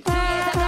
dancing. Two